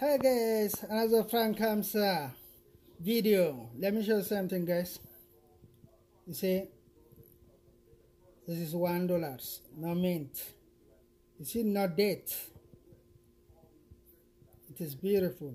Hi guys, another Frank Hamesa video. Let me show you something guys. You see, this is one dollars, no mint. You see, no date. It is beautiful.